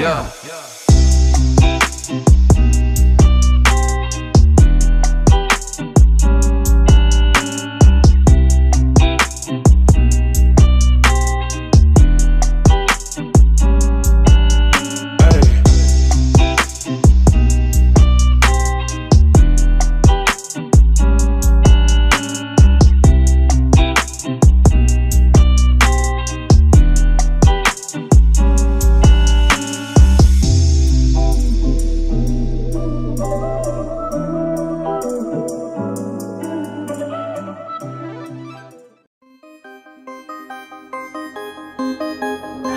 Yeah. Música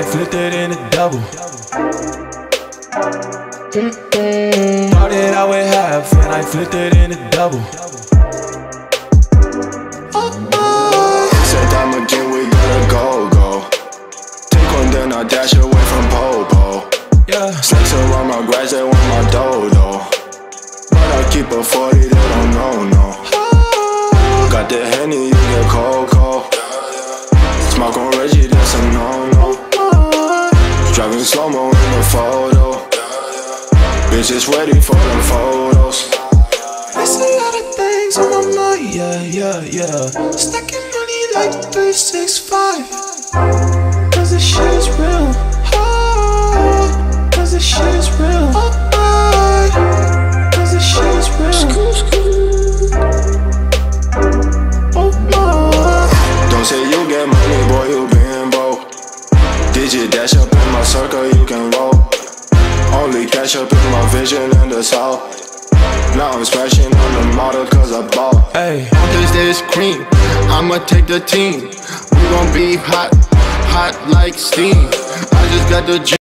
I flipped it in a double. Started out with half and I flipped it in a double. Said I'm again, we gotta go, go. Take one, then I dash away from Popo. Yeah, Snakes around my grass, they want my dodo. But I keep a 40, they don't know, no. Got the Henny, you get Coco. Smoke on Reggie, that's a no-no. Driving slow-mo in the photo. Bitches ready for them photos. Lot of things on my mind, yeah, yeah, yeah. Stacking money like 365. Cause this shit is real. Oh, Cause this shit is real. Oh, Up in my vision and the south. Now I'm smashing on the model cause I bought. Hey. Cause this cream, I'ma take the team. We gon' be hot, hot like steam. I just got the